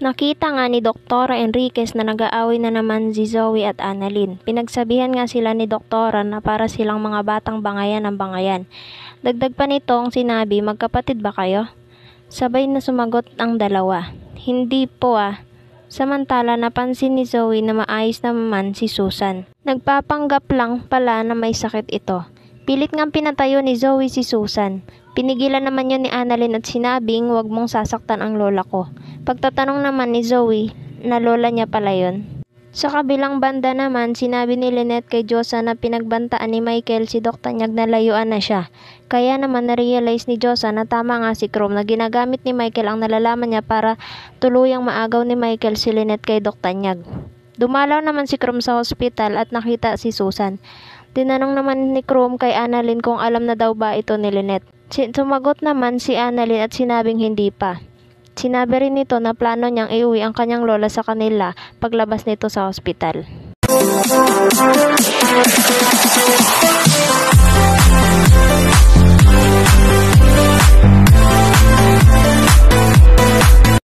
Nakita nga ni Doktora Enriquez na nag-aaway na naman si Zoe at Annalyn. Pinagsabihan nga sila ni Doktora na para silang mga batang bangayan ng bangayan. Dagdag pa nitong sinabi, magkapatid ba kayo? Sabay na sumagot ang dalawa. Hindi po ah. Samantala napansin ni Zoe na maayos naman si Susan. Nagpapanggap lang pala na may sakit ito. Pilit ngang pinatayo ni Zoe si Susan. Pinigilan naman yun ni Annalyn at sinabing huwag mong sasaktan ang lola ko. Pagtatanong naman ni Zoe na lola niya pala yun. Sa kabilang banda naman, sinabi ni Lynette kay Josa na pinagbantaan ni Michael si Dr. Nyag na layuan na siya. Kaya naman na-realize ni Josa na tama nga si Chrome na ginagamit ni Michael ang nalalaman niya para tuluyang maagaw ni Michael si Lynette kay Dr. Nyag. Dumalaw naman si Chrome sa hospital at nakita si Susan. Tinanong naman ni Chrome kay Annalyn kung alam na daw ba ito ni Lynette. Sumagot naman si Annalyn at sinabing hindi pa. Sinabi rin nito na plano niyang iuwi ang kanyang lola sa kanila paglabas nito sa ospital.